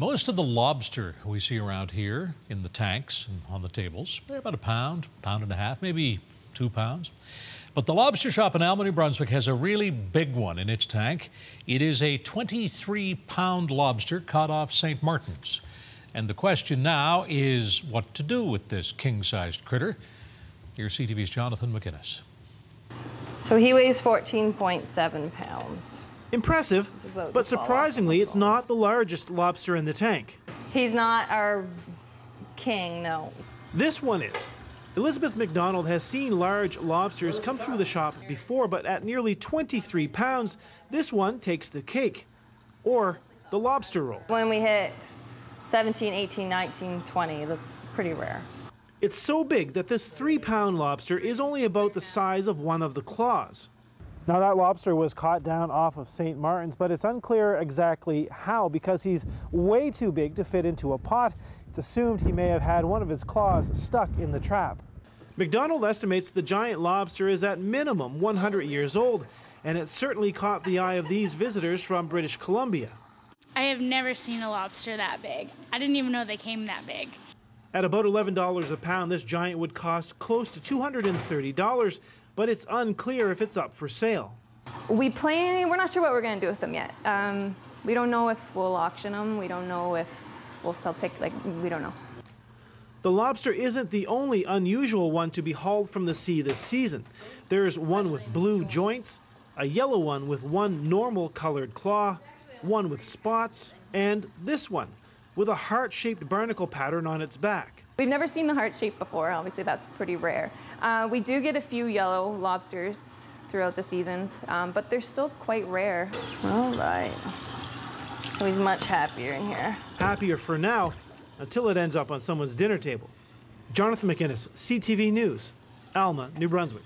Most of the lobster we see around here in the tanks and on the tables, they're about a pound, pound and a half, maybe two pounds. But the lobster shop in Alma, New Brunswick has a really big one in its tank. It is a 23 pound lobster caught off St. Martin's. And the question now is what to do with this king sized critter. Here's CTV's Jonathan MacInnis. So he weighs 14.7 pounds. Impressive, but surprisingly, it's not the largest lobster in the tank. He's not our king, no. This one is. Elizabeth McDonald has seen large lobsters come through the shop before, but at nearly 23 pounds, this one takes the cake. Or the lobster roll. When we hit 17, 18, 19, 20, that's pretty rare. It's so big that this three pound lobster is only about the size of one of the claws. Now that lobster was caught down off of St. Martin's, but it's unclear exactly how because he's way too big to fit into a pot. It's assumed he may have had one of his claws stuck in the trap. McDonald estimates the giant lobster is at minimum 100 years old, and it certainly caught the eye of these visitors from British Columbia. I have never seen a lobster that big. I didn't even know they came that big. At about $11 a pound, this giant would cost close to $230 but it's unclear if it's up for sale. We plan, we're not sure what we're going to do with them yet. Um, we don't know if we'll auction them. We don't know if we'll sell tickets. Like, we don't know. The lobster isn't the only unusual one to be hauled from the sea this season. There's one with blue joints, a yellow one with one normal colored claw, one with spots, and this one with a heart-shaped barnacle pattern on its back. We've never seen the heart shape before. Obviously, that's pretty rare. Uh, we do get a few yellow lobsters throughout the seasons, um, but they're still quite rare. All right. So he's much happier in here. Happier for now, until it ends up on someone's dinner table. Jonathan MacInnis, CTV News, Alma, New Brunswick.